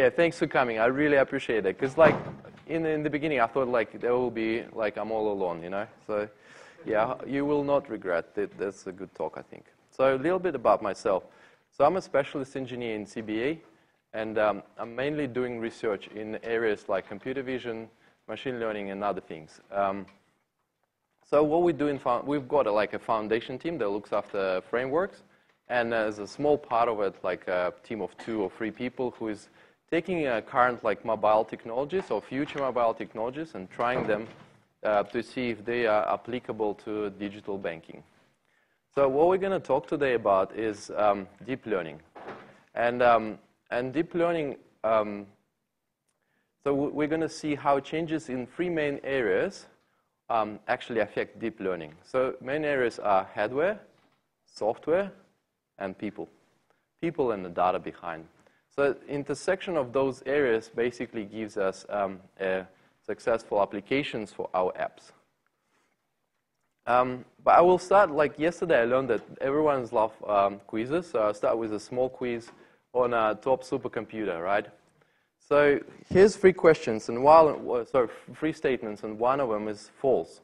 Yeah, thanks for coming. I really appreciate it. Because, like, in, in the beginning, I thought, like, there will be, like, I'm all alone, you know? So, yeah, you will not regret it. That's a good talk, I think. So, a little bit about myself. So, I'm a specialist engineer in CBA, and um, I'm mainly doing research in areas like computer vision, machine learning, and other things. Um, so, what we do in, we've got a, like a foundation team that looks after frameworks, and there's a small part of it, like a team of two or three people, who is taking uh, current like mobile technologies or future mobile technologies and trying them uh, to see if they are applicable to digital banking. So what we're going to talk today about is um, deep learning. And, um, and deep learning, um, so we're going to see how changes in three main areas um, actually affect deep learning. So main areas are hardware, software, and people. People and the data behind. So intersection of those areas basically gives us um, successful applications for our apps. Um, but I will start, like yesterday I learned that everyone's love um, quizzes, so I'll start with a small quiz on a top supercomputer, right? So here's three questions, and while, sorry, three statements, and one of them is false.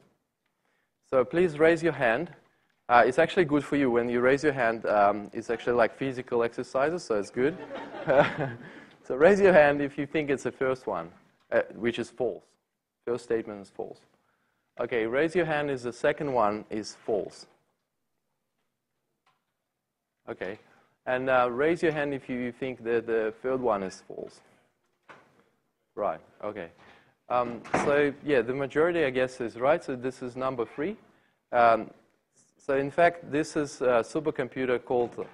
So please raise your hand uh, it's actually good for you. When you raise your hand, um, it's actually like physical exercises, so it's good. so raise your hand if you think it's the first one, uh, which is false. First statement is false. Okay, raise your hand if the second one is false. Okay. And uh, raise your hand if you think that the third one is false. Right, okay. Um, so, yeah, the majority, I guess, is right. So this is number three. Um, so in fact, this is a supercomputer called,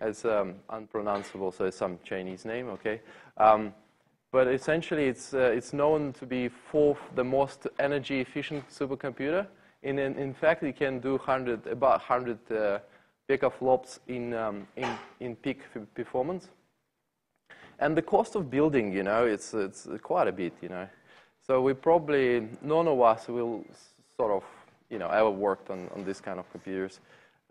it's um, unpronounceable, so it's some Chinese name, okay? Um, but essentially, it's, uh, it's known to be fourth, the most energy efficient supercomputer. In, in, in fact, it can do 100, about 100 uh, in, um, in, in peak performance. And the cost of building, you know, it's, it's quite a bit, you know. So we probably, none of us will sort of you know, ever worked on, on this kind of computers.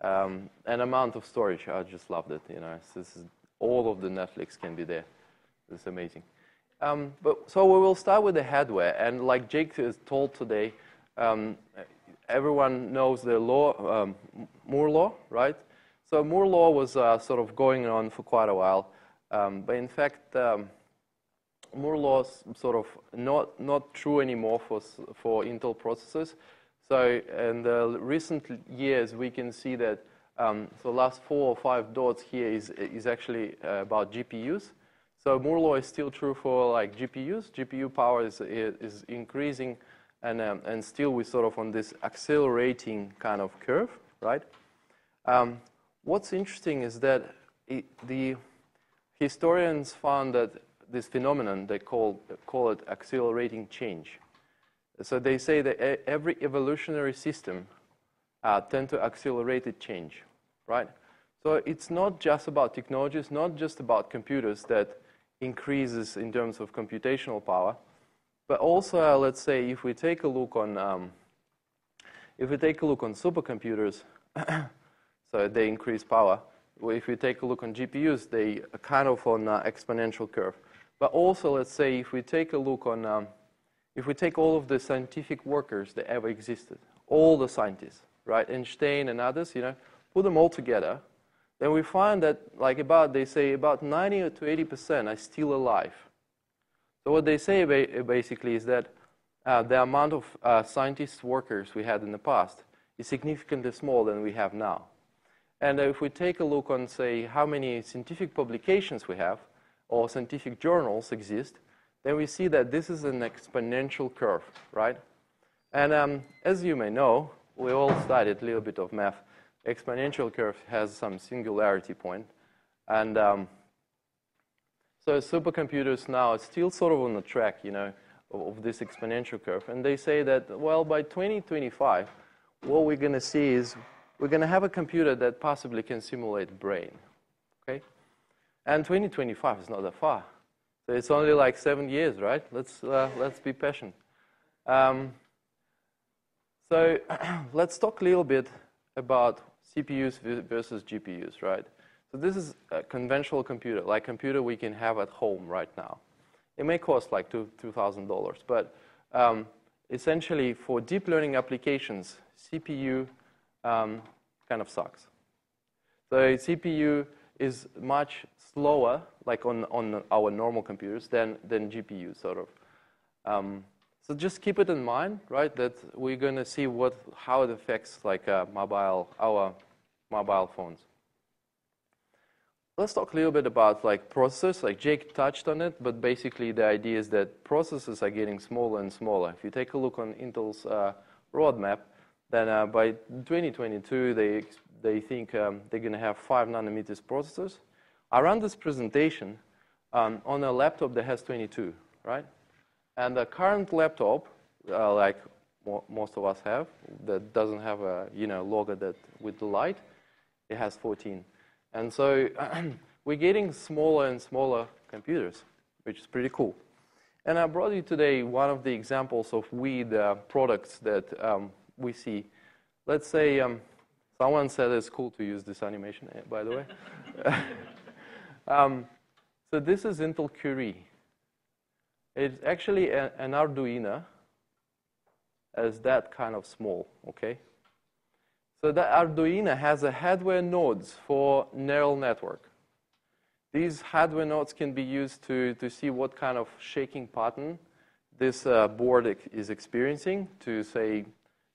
Um, and amount of storage, I just loved it. You know, this is, all of the Netflix can be there. It's amazing. Um, but so we will start with the hardware, and like Jake is told today, um, everyone knows the law, um, Moore law, right? So Moore law was uh, sort of going on for quite a while, um, but in fact, um, Moore law is sort of not not true anymore for for Intel processors. So in the recent years, we can see that um, the last four or five dots here is, is actually uh, about GPUs. So Moore law is still true for like GPUs. GPU power is, is increasing, and, um, and still we're sort of on this accelerating kind of curve, right? Um, what's interesting is that it, the historians found that this phenomenon, they call, call it accelerating change. So they say that every evolutionary system uh, tend to accelerate change, right? So it's not just about technology, it's not just about computers that increases in terms of computational power, but also, uh, let's say, if we take a look on, um, if we take a look on supercomputers, so they increase power. If we take a look on GPUs, they kind of on an exponential curve. But also, let's say, if we take a look on um, if we take all of the scientific workers that ever existed, all the scientists, right, Einstein and others, you know, put them all together, then we find that, like about, they say about 90 to 80 percent are still alive. So what they say basically is that uh, the amount of uh, scientists workers we had in the past is significantly smaller than we have now. And if we take a look on, say, how many scientific publications we have or scientific journals exist, then we see that this is an exponential curve, right? And um, as you may know, we all studied a little bit of math. Exponential curve has some singularity point. And um, so supercomputers now are still sort of on the track, you know, of, of this exponential curve. And they say that, well, by 2025, what we're going to see is we're going to have a computer that possibly can simulate brain, okay? And 2025 is not that far. So it's only like seven years, right? Let's, uh, let's be patient. Um, so let's talk a little bit about CPUs versus GPUs, right? So this is a conventional computer, like computer we can have at home right now. It may cost like two two thousand dollars, but um, essentially for deep learning applications, CPU um, kind of sucks. So CPU is much slower, like on on our normal computers, than than GPU sort of. Um, so just keep it in mind, right? That we're going to see what how it affects like uh, mobile our mobile phones. Let's talk a little bit about like processors. Like Jake touched on it, but basically the idea is that processors are getting smaller and smaller. If you take a look on Intel's uh, roadmap, then uh, by 2022 they they think um, they're going to have five nanometers processors. I ran this presentation um, on a laptop that has 22, right? And the current laptop, uh, like mo most of us have, that doesn't have a you know logo that with the light, it has 14. And so we're getting smaller and smaller computers, which is pretty cool. And I brought you today one of the examples of weed uh, products that um, we see. Let's say um, someone said it's cool to use this animation, eh, by the way. um, so this is Intel Curie. It's actually a, an Arduino as that kind of small, okay? So that Arduino has a hardware nodes for neural network. These hardware nodes can be used to, to see what kind of shaking pattern this uh, board is experiencing to, say,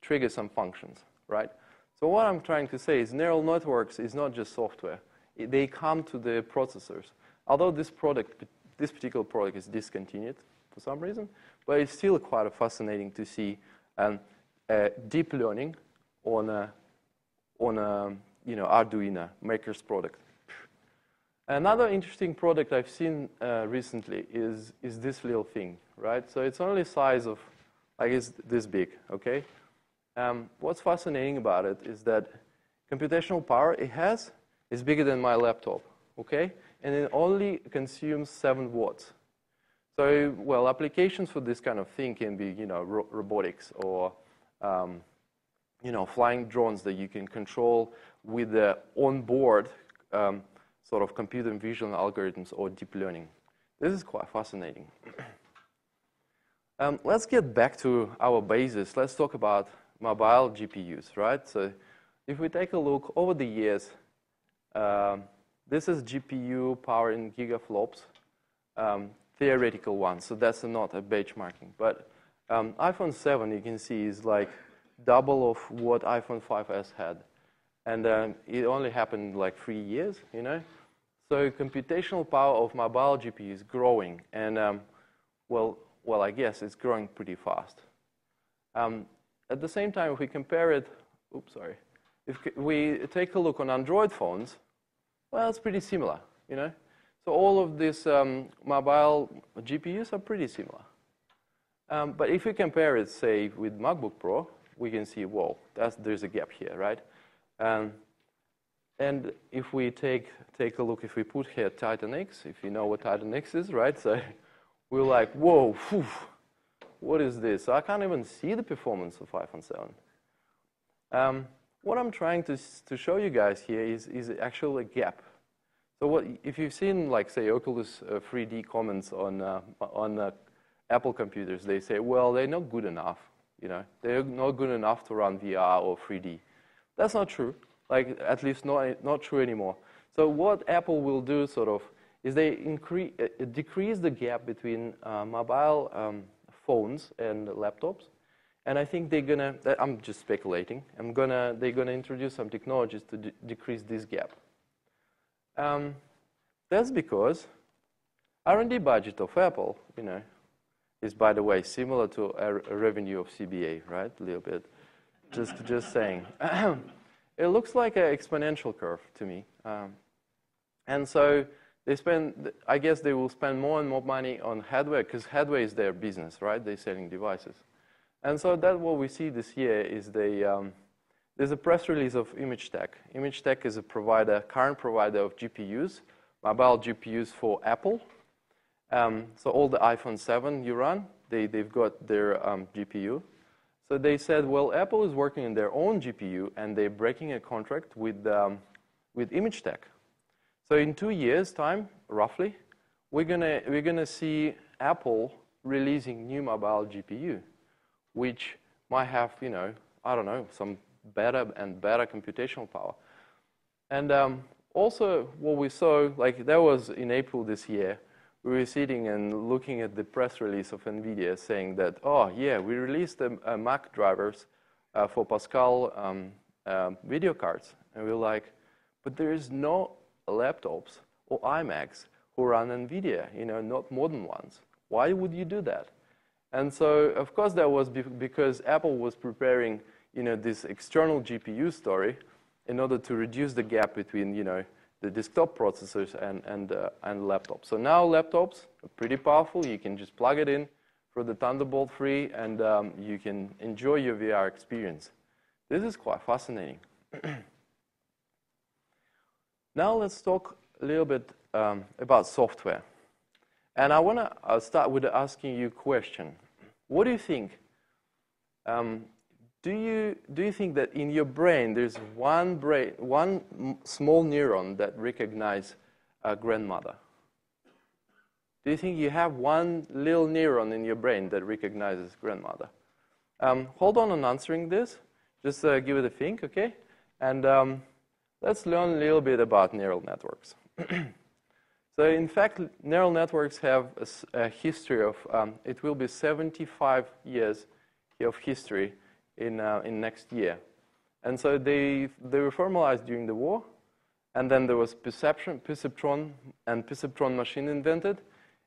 trigger some functions, right? So what I'm trying to say is neural networks is not just software. They come to the processors. Although this product, this particular product is discontinued for some reason, but it's still quite fascinating to see um, uh, deep learning on a on a you know, Arduino maker's product. Another interesting product I've seen uh, recently is, is this little thing, right? So it's only size of, I guess, this big, okay? Um, what's fascinating about it is that computational power it has is bigger than my laptop, okay? And it only consumes 7 watts. So, well, applications for this kind of thing can be, you know, ro robotics or um, you know, flying drones that you can control with the onboard um, sort of computer vision algorithms or deep learning. This is quite fascinating. um, let's get back to our basis. Let's talk about mobile GPUs, right? So if we take a look over the years, um, this is GPU power in gigaflops, um, theoretical one. So that's not a benchmarking. But um, iPhone 7, you can see, is like double of what iPhone 5s had. And um, it only happened like three years, you know? So computational power of mobile GPU is growing. And, um, well, well, I guess it's growing pretty fast. Um, at the same time, if we compare it, oops, sorry. If we take a look on Android phones, well, it's pretty similar, you know? So all of these um, mobile GPUs are pretty similar. Um, but if we compare it, say, with MacBook Pro, we can see, whoa, there's a gap here, right? Um, and if we take, take a look, if we put here Titan X, if you know what Titan X is, right? So we're like, whoa, whew, what is this? I can't even see the performance of iPhone 7. Um, what I'm trying to, to show you guys here is, is actually a gap. So what, if you've seen, like, say, Oculus uh, 3D comments on, uh, on uh, Apple computers, they say, well, they're not good enough. You know, they're not good enough to run VR or 3D. That's not true. Like at least not not true anymore. So what Apple will do, sort of, is they increase uh, decrease the gap between uh, mobile um, phones and laptops. And I think they're gonna. I'm just speculating. I'm gonna. They're gonna introduce some technologies to de decrease this gap. Um, that's because R&D budget of Apple, you know, is, by the way, similar to a, a revenue of CBA, right? A little bit. Just, just saying. it looks like an exponential curve to me. Um, and so they spend, I guess they will spend more and more money on hardware because hardware is their business, right? They're selling devices. And so that's what we see this year is they, um, there's a press release of ImgTec. ImgTec is a provider, current provider of GPUs, mobile GPUs for Apple, um, so all the iPhone 7 you run, they, they've got their um, GPU. So they said, well, Apple is working on their own GPU, and they're breaking a contract with, um, with ImgTec. So in two years' time, roughly, we're gonna we're gonna see Apple releasing new mobile GPU, which might have you know I don't know some better and better computational power. And um, also, what we saw, like that was in April this year, we were sitting and looking at the press release of NVIDIA saying that, oh, yeah, we released the uh, Mac drivers uh, for Pascal um, uh, video cards. And we were like, but there is no laptops or iMacs who run NVIDIA, you know, not modern ones. Why would you do that? And so, of course, that was because Apple was preparing, you know, this external GPU story in order to reduce the gap between, you know, the desktop processors and, and, uh, and laptops. So now laptops are pretty powerful. You can just plug it in for the Thunderbolt 3, and um, you can enjoy your VR experience. This is quite fascinating. now let's talk a little bit um, about software. And I want to start with asking you a question. What do you think um, do you, do you think that in your brain there's one, brain, one small neuron that recognizes a grandmother? Do you think you have one little neuron in your brain that recognizes grandmother? Um, hold on on answering this. Just uh, give it a think, okay? And um, let's learn a little bit about neural networks. so in fact, neural networks have a, a history of, um, it will be 75 years of history in, uh, in next year. And so they, they were formalized during the war, and then there was perception, perceptron and perceptron machine invented.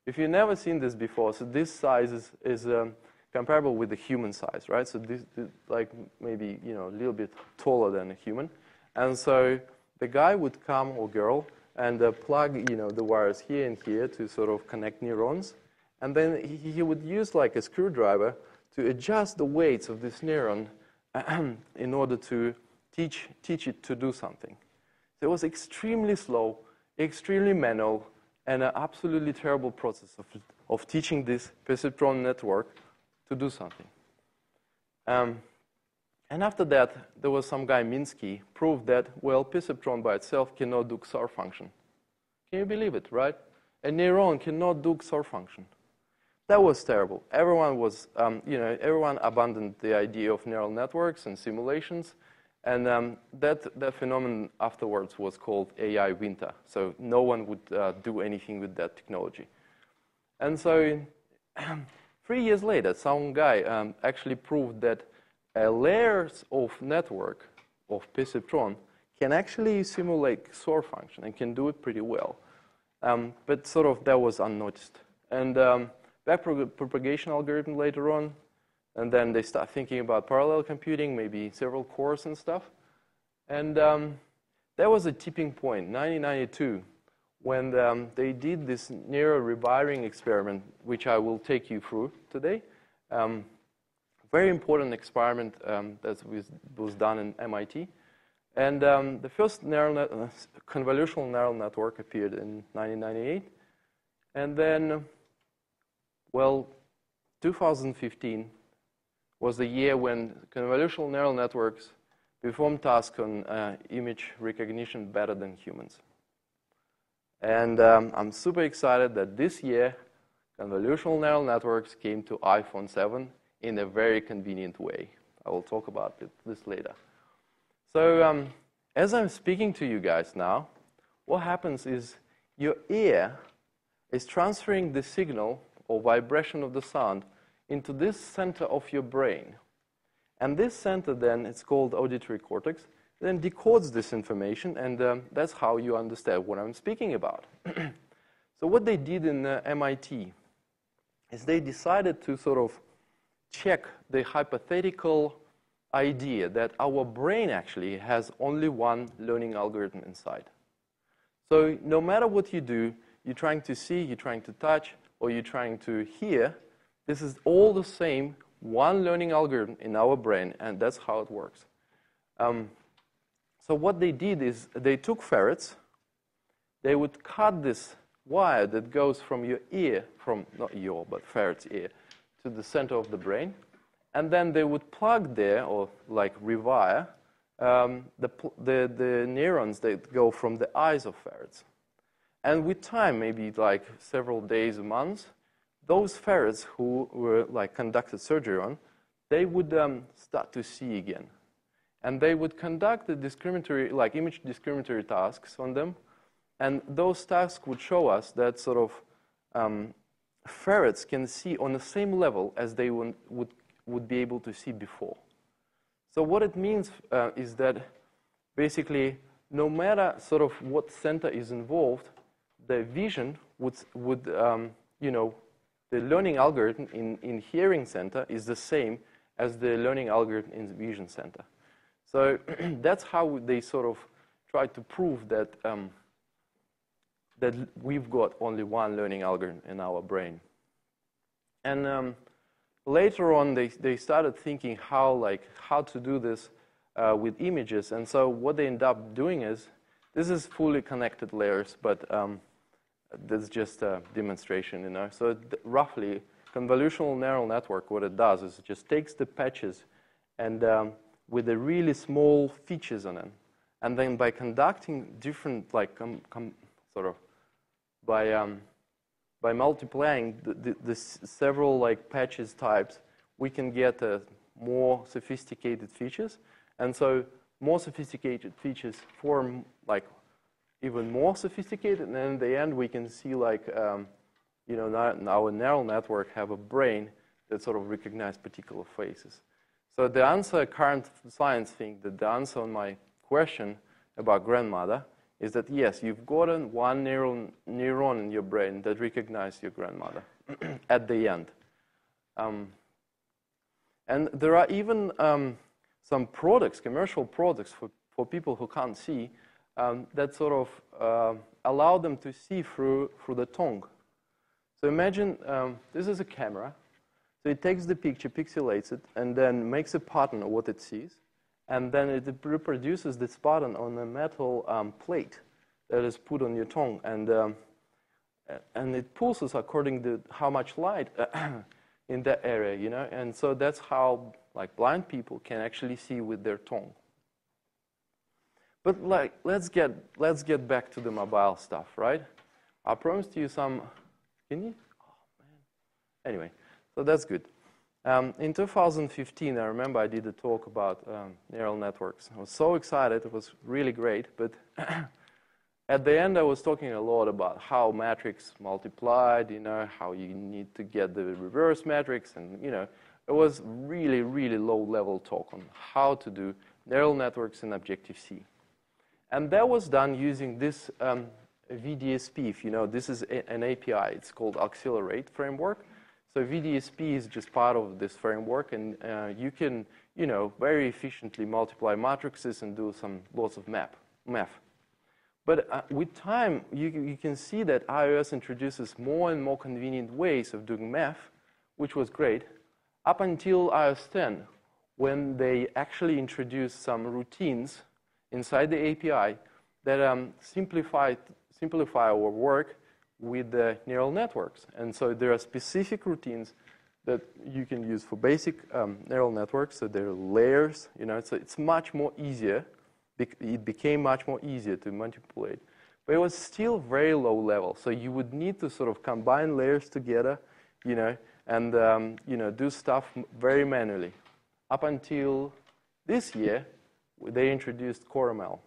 If you've never seen this before, so this size is, is um, comparable with the human size, right? So this, this, like maybe you know a little bit taller than a human, and so the guy would come or girl and uh, plug you know the wires here and here to sort of connect neurons, and then he, he would use like a screwdriver to adjust the weights of this neuron in order to teach, teach it to do something. So it was extremely slow, extremely manual, and an absolutely terrible process of, of teaching this perceptron network to do something. Um, and after that, there was some guy, Minsky, proved that, well, perceptron by itself cannot do XOR function. Can you believe it, right? A neuron cannot do XOR function. That was terrible. Everyone was, um, you know, everyone abandoned the idea of neural networks and simulations, and um, that, that phenomenon afterwards was called AI winter. So no one would uh, do anything with that technology. And so three years later, some guy um, actually proved that layers of network of perceptron can actually simulate XOR function and can do it pretty well. Um, but sort of that was unnoticed. And um, backpropagation algorithm later on. And then they start thinking about parallel computing, maybe several cores and stuff. And um, that was a tipping point, 1992, when um, they did this neural rewiring experiment, which I will take you through today. Um, very important experiment um, that was, was done in MIT. And um, the first neural net, uh, convolutional neural network appeared in 1998. And then well, 2015 was the year when convolutional neural networks performed tasks on uh, image recognition better than humans. And um, I'm super excited that this year, convolutional neural networks came to iPhone 7 in a very convenient way. I will talk about this later. So um, as I'm speaking to you guys now, what happens is your ear is transferring the signal or vibration of the sound into this center of your brain. And this center then, it's called auditory cortex, then decodes this information, and um, that's how you understand what I'm speaking about. so what they did in uh, MIT is they decided to sort of check the hypothetical idea that our brain actually has only one learning algorithm inside. So no matter what you do, you're trying to see, you're trying to touch, or you're trying to hear, this is all the same one learning algorithm in our brain, and that's how it works. Um, so what they did is they took ferrets, they would cut this wire that goes from your ear, from not your, but ferret's ear, to the center of the brain, and then they would plug there, or like rewire, um, the, the, the neurons that go from the eyes of ferrets. And with time, maybe like several days, or months, those ferrets who were like conducted surgery on, they would um, start to see again. And they would conduct the discriminatory, like image discriminatory tasks on them. And those tasks would show us that sort of um, ferrets can see on the same level as they would, would, would be able to see before. So what it means uh, is that basically, no matter sort of what center is involved, the vision would, would um, you know, the learning algorithm in, in hearing center is the same as the learning algorithm in the vision center. So that's how they sort of try to prove that, um, that we've got only one learning algorithm in our brain. And um, later on, they, they started thinking how, like, how to do this uh, with images. And so what they end up doing is, this is fully connected layers, but um, is just a demonstration, you know. So roughly, convolutional neural network, what it does is it just takes the patches and um, with the really small features on them, and then by conducting different, like, sort of, by um, by multiplying the, the, the, several like patches types, we can get uh, more sophisticated features. And so more sophisticated features form like even more sophisticated. And then in the end, we can see like, um, you know, our neural network have a brain that sort of recognize particular faces. So the answer, current science think that the answer on my question about grandmother is that yes, you've gotten one neuron, neuron in your brain that recognizes your grandmother at the end. Um, and there are even um, some products, commercial products for, for people who can't see, um, that sort of uh, allow them to see through, through the tongue. So imagine um, this is a camera. So it takes the picture, pixelates it, and then makes a pattern of what it sees. And then it reproduces this pattern on a metal um, plate that is put on your tongue. And, um, and it pulses according to how much light in that area, you know. And so that's how like blind people can actually see with their tongue. But like, let's get, let's get back to the mobile stuff, right? I promised you some, can you? Oh, man. Anyway, so that's good. Um, in 2015, I remember I did a talk about um, neural networks. I was so excited. It was really great. But at the end, I was talking a lot about how matrix multiplied, you know, how you need to get the reverse matrix. And, you know, it was really, really low-level talk on how to do neural networks in Objective-C. And that was done using this um, vDSP. If you know, this is an API. It's called Accelerate Framework. So vDSP is just part of this framework, and uh, you can, you know, very efficiently multiply matrices and do some lots of map, math. But uh, with time, you, you can see that iOS introduces more and more convenient ways of doing math, which was great, up until iOS 10, when they actually introduced some routines inside the API that um, simplify, simplify our work with the neural networks. And so there are specific routines that you can use for basic um, neural networks. So there are layers, you know, so it's much more easier. It became much more easier to manipulate. But it was still very low level. So you would need to sort of combine layers together, you know, and, um, you know, do stuff very manually. Up until this year, they introduced CoreML.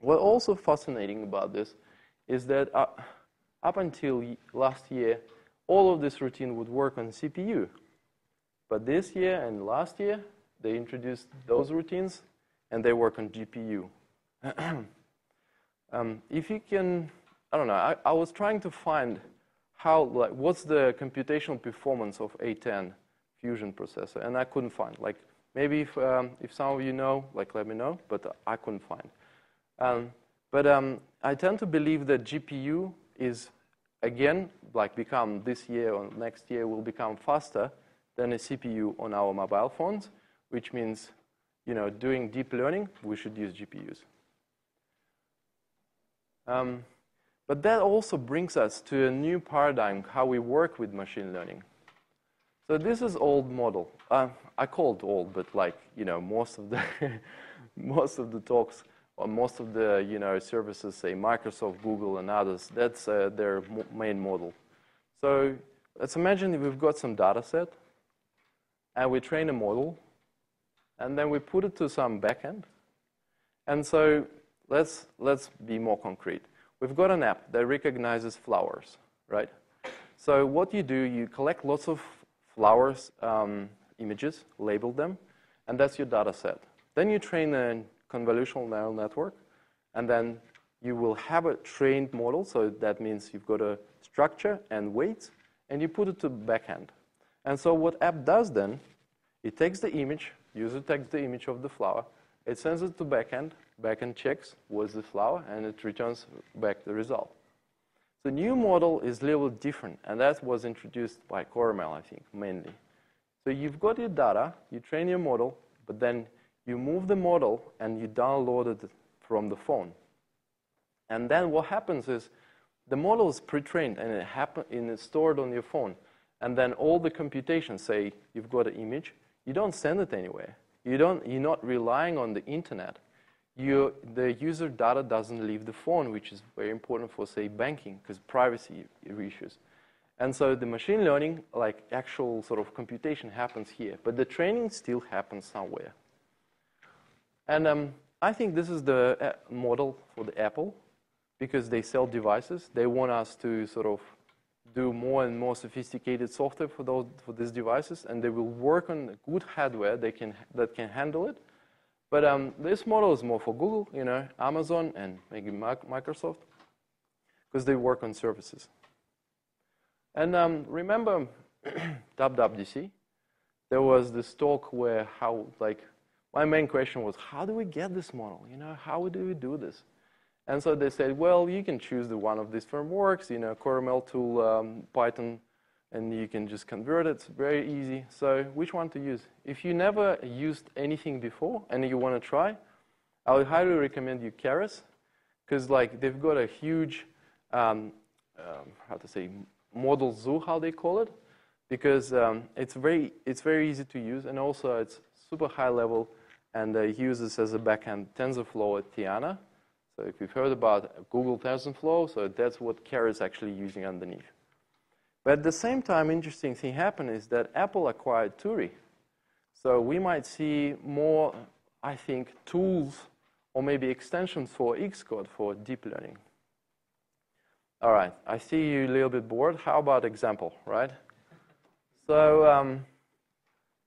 What's also fascinating about this is that uh, up until last year, all of this routine would work on CPU. But this year and last year, they introduced those routines, and they work on GPU. um, if you can, I don't know, I, I, was trying to find how, like, what's the computational performance of A10 fusion processor, and I couldn't find. Like, maybe if, um, if some of you know, like, let me know, but I couldn't find. Um, but um, I tend to believe that GPU is again like become this year or next year will become faster than a CPU on our mobile phones, which means you know doing deep learning we should use GPUs. Um, but that also brings us to a new paradigm how we work with machine learning. So this is old model. Uh, I call it old, but like you know most of the most of the talks most of the you know services, say Microsoft, Google, and others, that's uh, their main model. So let's imagine we've got some data set, and we train a model, and then we put it to some backend. And so let's let's be more concrete. We've got an app that recognizes flowers, right? So what you do, you collect lots of flowers um, images, label them, and that's your data set. Then you train a convolutional neural network, and then you will have a trained model, so that means you've got a structure and weights, and you put it to backend. And so what app does then, it takes the image, user takes the image of the flower, it sends it to backend, backend checks what's the flower, and it returns back the result. The new model is a little different, and that was introduced by CoreML, I think, mainly. So you've got your data, you train your model, but then you move the model and you download it from the phone. And then what happens is the model is pre-trained and and it's stored on your phone. And then all the computations, say you've got an image, you don't send it anywhere. You don't, you're not relying on the internet you, the user data doesn't leave the phone, which is very important for, say, banking, because privacy issues. And so the machine learning, like actual sort of computation, happens here. But the training still happens somewhere. And um, I think this is the uh, model for the Apple, because they sell devices. They want us to sort of do more and more sophisticated software for, those, for these devices, and they will work on good hardware they can, that can handle it. But um, this model is more for Google, you know, Amazon, and maybe Microsoft, because they work on services. And um, remember WWDC? There was this talk where how, like, my main question was, how do we get this model? You know, how do we do this? And so they said, well, you can choose the one of these frameworks, you know, CoreML tool, um, Python, and you can just convert it. It's very easy. So which one to use? If you never used anything before and you want to try, I would highly recommend you Keras, because like they've got a huge, um, um, how to say, model zoo, how they call it, because um, it's very it's very easy to use, and also it's super high level, and uh, uses as a backend TensorFlow at Theano. So if you've heard about Google TensorFlow, so that's what Keras is actually using underneath. But at the same time, interesting thing happened is that Apple acquired Turi. So we might see more, I think, tools or maybe extensions for Xcode for deep learning. All right, I see you a little bit bored. How about example, right? So um,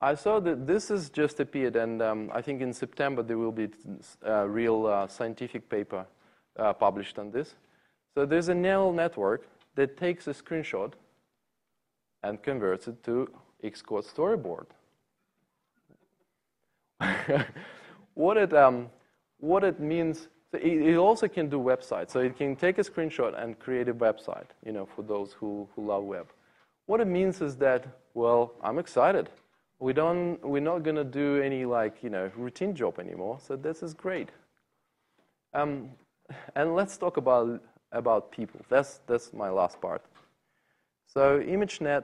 I saw that this has just appeared, and um, I think in September there will be a real uh, scientific paper uh, published on this. So there's a neural network that takes a screenshot and converts it to Xcode storyboard. what it um, what it means, it, also can do websites. So it can take a screenshot and create a website. You know, for those who who love web. What it means is that well, I'm excited. We don't we're not gonna do any like you know routine job anymore. So this is great. Um, and let's talk about about people. That's that's my last part. So ImageNet,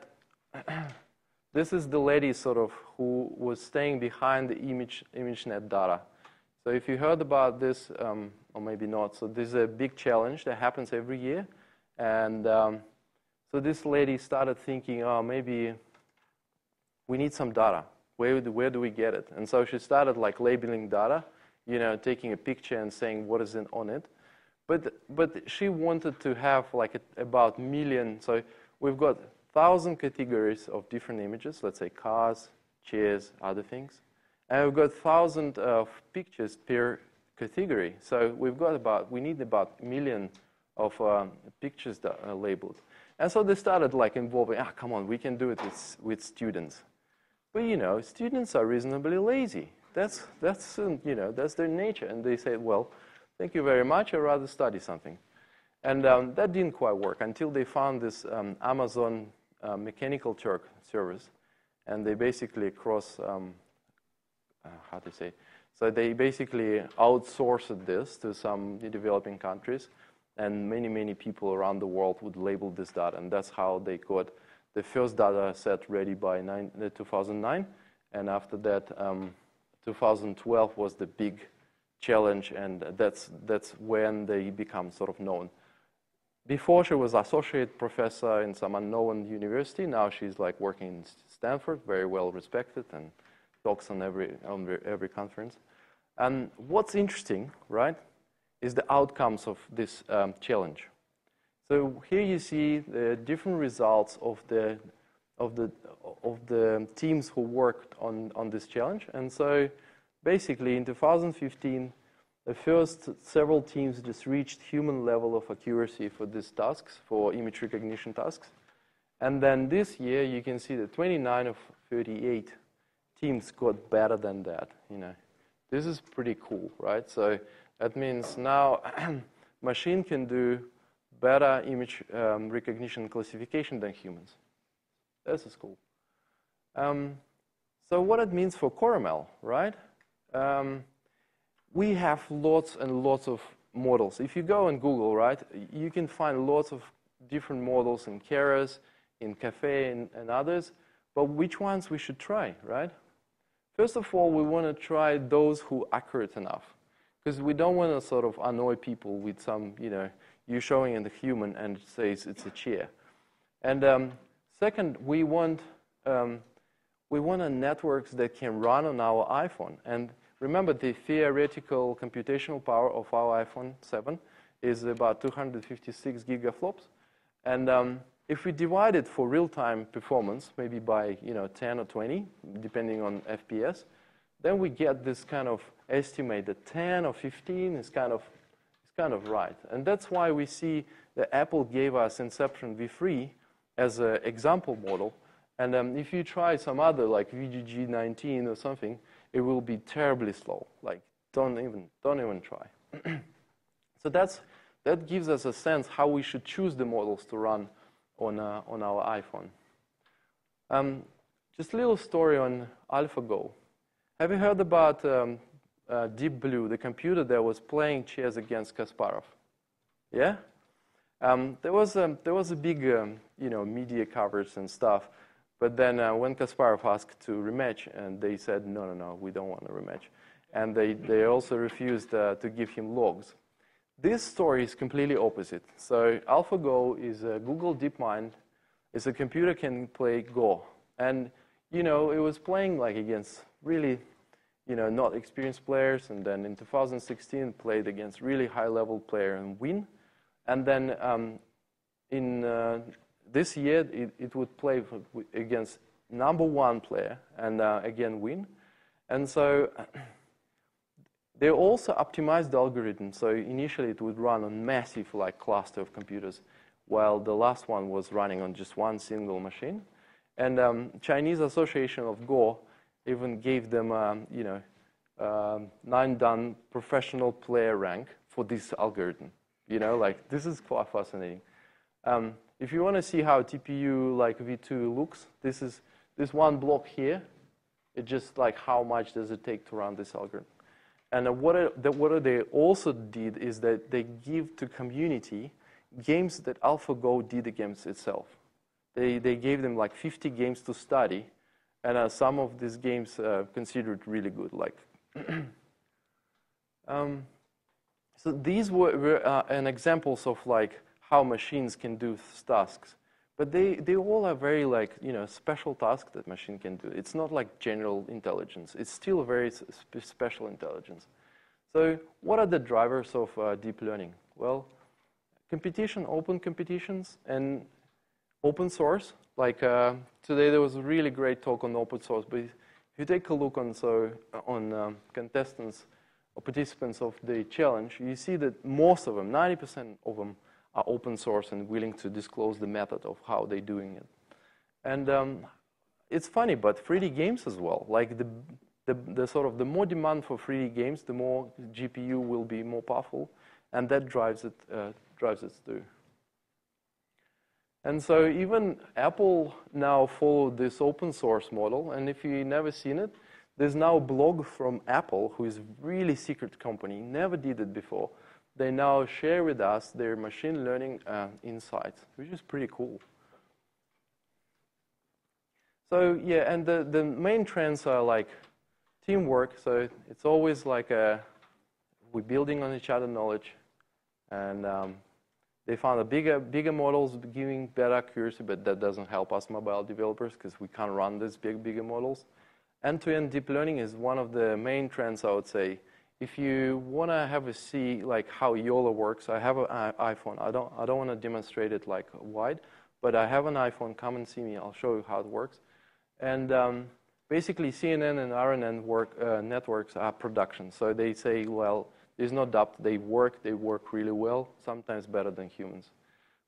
this is the lady sort of who was staying behind the image ImageNet data. So if you heard about this, um, or maybe not, so this is a big challenge that happens every year. And um, so this lady started thinking, oh, maybe we need some data. Where do, where do we get it? And so she started like labeling data, you know, taking a picture and saying what is in, on it. But, but she wanted to have like a, about million, so we've got 1,000 categories of different images, let's say cars, chairs, other things. And we've got 1,000 of pictures per category. So we've got about, we need about a million of um, pictures that are labeled. And so they started like involving, ah, come on, we can do it with, with students. But you know, students are reasonably lazy. That's, that's, you know, that's their nature. And they say, well, thank you very much, I'd rather study something. And um, that didn't quite work until they found this um, Amazon uh, Mechanical Turk service. And they basically cross, um, uh, how to say, so they basically outsourced this to some developing countries. And many, many people around the world would label this data. And that's how they got the first data set ready by nine, uh, 2009. And after that, um, 2012 was the big challenge, and that's, that's when they become sort of known. Before she was associate professor in some unknown university. Now she's like working in Stanford, very well respected, and talks on every on every conference. And what's interesting, right, is the outcomes of this um, challenge. So here you see the different results of the of the of the teams who worked on on this challenge. And so basically in 2015 the first several teams just reached human level of accuracy for these tasks, for image recognition tasks. And then this year, you can see that 29 of 38 teams got better than that. You know, this is pretty cool, right? So that means now machine can do better image um, recognition classification than humans. This is cool. Um, so what it means for CoreML, right? Um, we have lots and lots of models. If you go on Google, right, you can find lots of different models in Keras, in Caffe, and, and others. But which ones we should try, right? First of all, we want to try those who are accurate enough. Because we don't want to sort of annoy people with some, you know, you showing in the human and it says it's a chair. And um, second, we want, um, we want a networks that can run on our iPhone. And Remember, the theoretical computational power of our iPhone 7 is about 256 gigaflops. And um, if we divide it for real-time performance, maybe by you know 10 or 20, depending on FPS, then we get this kind of estimate that 10 or 15 is kind of kind of right. And that's why we see that Apple gave us Inception v3 as an example model. And um, if you try some other, like VGG19 or something, it will be terribly slow. Like, don't even, don't even try. so that's, that gives us a sense how we should choose the models to run on, uh, on our iPhone. Um, just a little story on AlphaGo. Have you heard about um, uh, Deep Blue, the computer that was playing chess against Kasparov? Yeah? Um, there, was a, there was a big um, you know, media coverage and stuff but then uh, when Kasparov asked to rematch, and they said, no, no, no, we don't want a rematch. And they, they also refused uh, to give him logs. This story is completely opposite. So AlphaGo is a Google DeepMind. It's a computer can play Go. And, you know, it was playing like against really, you know, not experienced players. And then in 2016, played against really high-level player and win. And then um, in uh, this year it, it would play against number one player and uh, again win. And so they also optimized the algorithm. So initially it would run on massive like cluster of computers, while the last one was running on just one single machine. And um, Chinese Association of Go even gave them, um, you know, um, nine dan professional player rank for this algorithm. You know, like this is quite fascinating. Um, if you want to see how TPU like V2 looks, this is this one block here. It's just like how much does it take to run this algorithm. And what, it, what they also did is that they give to community games that AlphaGo did against itself. They, they gave them like 50 games to study, and uh, some of these games uh, considered really good. Like, um, so these were, were uh, an examples of like how machines can do tasks. But they, they all are very like, you know, special tasks that machine can do. It's not like general intelligence. It's still very sp special intelligence. So what are the drivers of uh, deep learning? Well, competition, open competitions, and open source. Like uh, today there was a really great talk on open source, but if you take a look on, so, on um, contestants or participants of the challenge, you see that most of them, 90% of them, are open source and willing to disclose the method of how they're doing it. And um, it's funny, but 3D games as well. Like the, the, the, sort of the more demand for 3D games, the more GPU will be more powerful, and that drives it uh, drives it through. And so even Apple now followed this open source model, and if you've never seen it, there's now a blog from Apple, who is really secret company, never did it before, they now share with us their machine learning uh, insights, which is pretty cool. So yeah, and the, the main trends are like teamwork. So it's always like a we're building on each other knowledge, and um, they found a bigger, bigger models giving better accuracy, but that doesn't help us mobile developers because we can't run these big, bigger models. End-to-end deep learning is one of the main trends, I would say. If you want to have a see like how YOLO works, I have an iPhone. I don't, I don't want to demonstrate it like wide, but I have an iPhone. Come and see me. I'll show you how it works. And um, basically, CNN and RNN work, uh, networks are production. So they say, well, there's no doubt they work. They work really well, sometimes better than humans.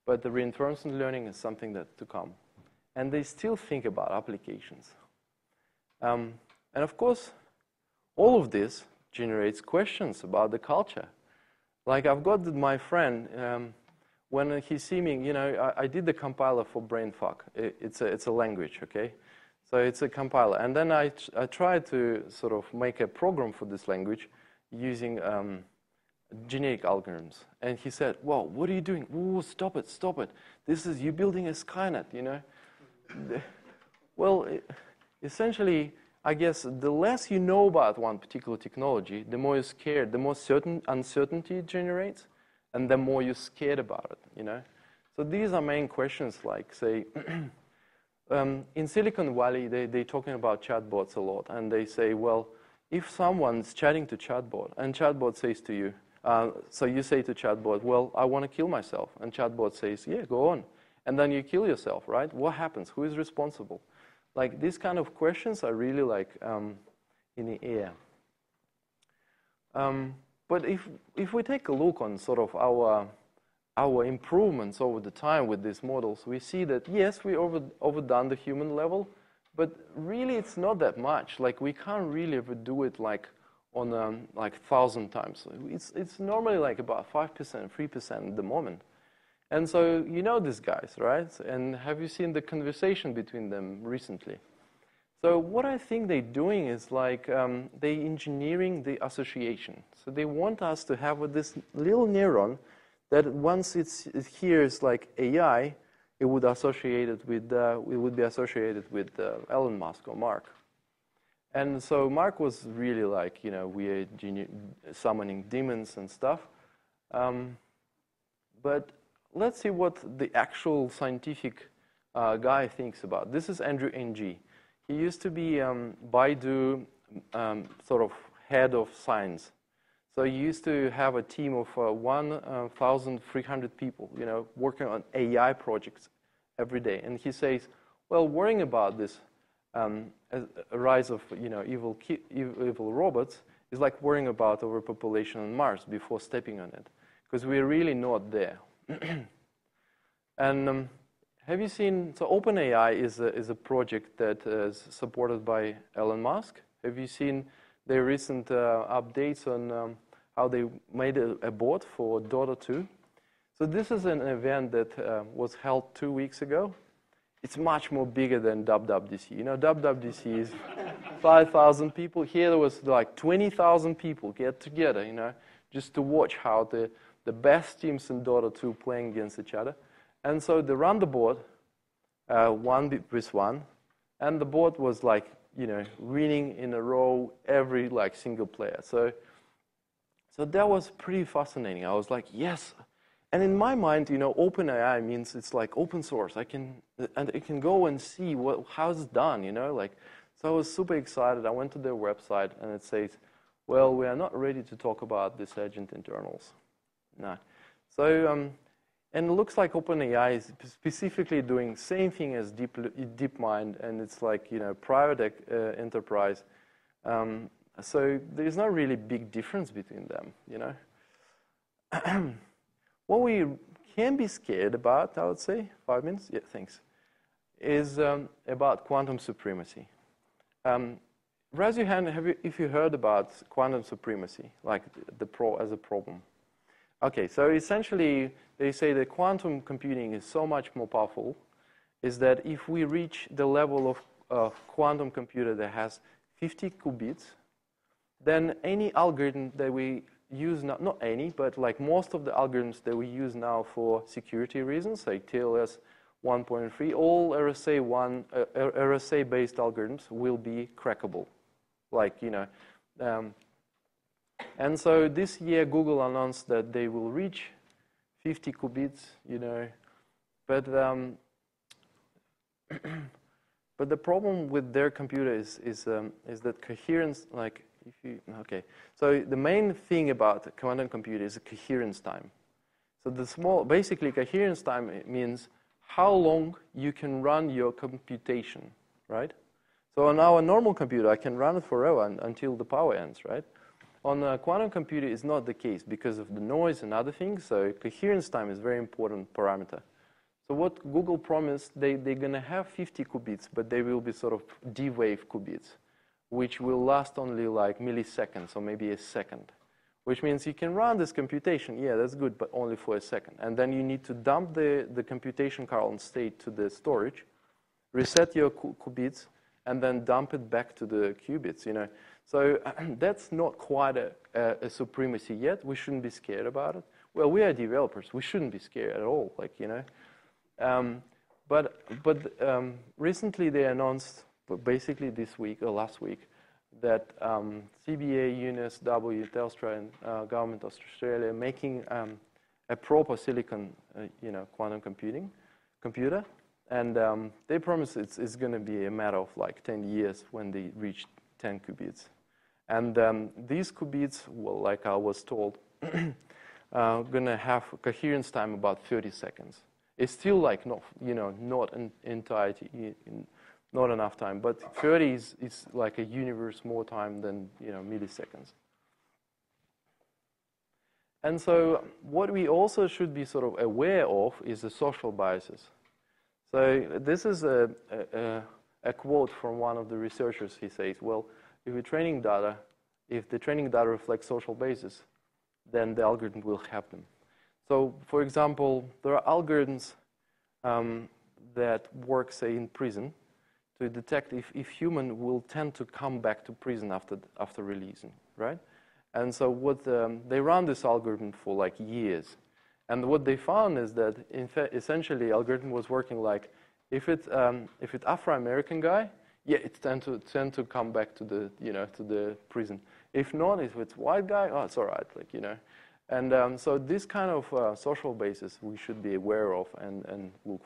But the reinforcement learning is something that to come. And they still think about applications. Um, and of course, all of this generates questions about the culture. Like I've got my friend, um, when he see me, you know, I, I, did the compiler for BrainFuck. It, it's, a, it's a language, okay? So it's a compiler. And then I, I tried to sort of make a program for this language using um, algorithms. And he said, well, what are you doing? Ooh, stop it, stop it. This is, you building a Skynet, you know? well, essentially, I guess the less you know about one particular technology, the more you're scared, the more certain uncertainty it generates, and the more you're scared about it, you know? So these are main questions like, say, um, in Silicon Valley, they, they're talking about chatbots a lot, and they say, well, if someone's chatting to chatbot, and chatbot says to you, uh, so you say to chatbot, well, I want to kill myself, and chatbot says, yeah, go on. And then you kill yourself, right? What happens? Who is responsible? Like these kind of questions are really like um, in the air. Um, but if, if we take a look on sort of our, our improvements over the time with these models, we see that yes, we over, overdone the human level, but really it's not that much. Like we can't really ever do it like on um, like thousand times. It's, it's normally like about 5%, 3% at the moment. And so you know these guys, right? And have you seen the conversation between them recently? So what I think they're doing is like um, they engineering the association. So they want us to have this little neuron that once it hears like AI, it would associate it with uh, it would be associated with uh, Elon Musk or Mark. And so Mark was really like you know we are summoning demons and stuff. Um, but let's see what the actual scientific uh, guy thinks about. This is Andrew Ng. He used to be um, Baidu um, sort of head of science. So he used to have a team of uh, 1,300 people, you know, working on AI projects every day. And he says, well, worrying about this um, rise of, you know, evil, evil robots is like worrying about overpopulation on Mars before stepping on it, because we're really not there. and um, have you seen, so OpenAI is a, is a project that is supported by Elon Musk. Have you seen their recent uh, updates on um, how they made a, a, bot for Dota 2? So this is an event that uh, was held two weeks ago. It's much more bigger than WWDC. You know, WWDC is 5,000 people. Here there was like 20,000 people get together, you know, just to watch how the the best teams in Dota 2 playing against each other. And so they run the board, uh, one bit with one, and the board was like, you know, winning in a row every like single player. So, so that was pretty fascinating. I was like, yes. And in my mind, you know, OpenAI means it's like open source. I can, and I can go and see what, how it's done, you know, like, so I was super excited. I went to their website and it says, well, we are not ready to talk about this agent internals. No. So, um, and it looks like OpenAI is specifically doing same thing as Deep, DeepMind, and it's like, you know, private uh, enterprise. Um, so there's no really big difference between them, you know. what we can be scared about, I would say, five minutes, yeah, thanks, is um, about quantum supremacy. Um, raise your hand you, if you heard about quantum supremacy, like the pro as a problem. Okay, so essentially, they say that quantum computing is so much more powerful, is that if we reach the level of a quantum computer that has 50 qubits, then any algorithm that we use now, not any, but like most of the algorithms that we use now for security reasons, like TLS 1.3, all RSA one, uh, RSA-based algorithms will be crackable. Like, you know, um, And so this year, Google announced that they will reach 50 qubits, you know, but um, but the problem with their computer is is um, is that coherence, like if you okay, so the main thing about quantum computer is coherence time. So the small, basically, coherence time means how long you can run your computation, right? So on our normal computer, I can run it forever until the power ends, right? On a quantum computer, it's not the case because of the noise and other things. So coherence time is very important parameter. So what Google promised, they, they're going to have 50 qubits, but they will be sort of D-wave qubits, which will last only like milliseconds or maybe a second, which means you can run this computation. Yeah, that's good, but only for a second. And then you need to dump the, the computation current state to the storage, reset your qubits, and then dump it back to the qubits, you know. So that's not quite a, a, a, supremacy yet. We shouldn't be scared about it. Well, we are developers. We shouldn't be scared at all, like, you know. Um, but but um, recently they announced, basically this week or last week, that um, CBA, UNSW, Telstra, and uh, Government of Australia making um, a proper silicon, uh, you know, quantum computing computer and um, they promise it's, it's going to be a matter of like 10 years when they reach 10 qubits. And um, these qubits, well, like I was told, are going to have coherence time about 30 seconds. It's still like not, you know, not an entirety, not enough time, but 30 is, is like a universe more time than, you know, milliseconds. And so what we also should be sort of aware of is the social biases. So this is a, a, a, quote from one of the researchers. He says, well, if the training data, if the training data reflects social basis, then the algorithm will have them. So for example, there are algorithms um, that work, say, in prison to detect if, if human will tend to come back to prison after, after releasing, right? And so what um, they run this algorithm for like years. And what they found is that essentially, algorithm was working like if it's um, if it's Afro-American guy, yeah, it tend to tend to come back to the you know to the prison. If not, if it's white guy, oh, it's all right, like you know. And um, so this kind of uh, social basis we should be aware of and and look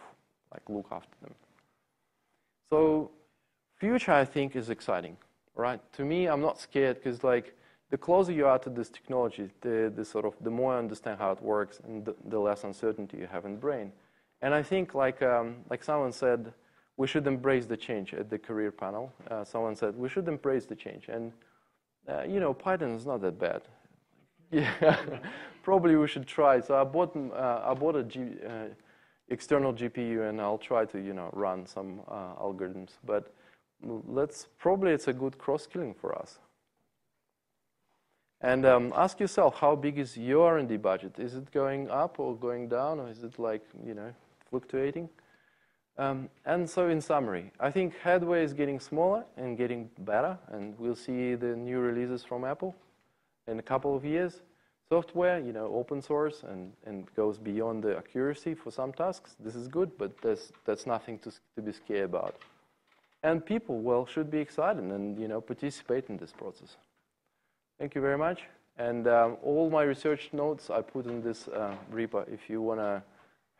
like look after them. So future I think is exciting, right? To me, I'm not scared because like the closer you are to this technology, the, the sort of the more you understand how it works and the, the less uncertainty you have in the brain. And I think, like um, like someone said, we should embrace the change at the career panel. Uh, someone said we should embrace the change, and uh, you know, Python is not that bad. Yeah, probably we should try. So I bought uh, I bought a G, uh, external GPU, and I'll try to you know run some uh, algorithms. But let's probably it's a good cross skilling for us. And um, ask yourself, how big is your R&D budget? Is it going up or going down, or is it like, you know, fluctuating? Um, and so in summary, I think headway is getting smaller and getting better, and we'll see the new releases from Apple in a couple of years. Software, you know, open source and, and goes beyond the accuracy for some tasks. This is good, but that's, that's nothing to, to be scared about. And people, well, should be excited and, you know, participate in this process. Thank you very much. And um, all my research notes I put in this uh, repo if you want to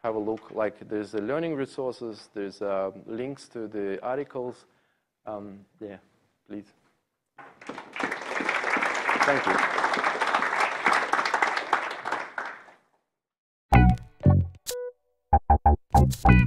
have a look. Like there's the learning resources, there's uh, links to the articles. Um, yeah, please. Thank you.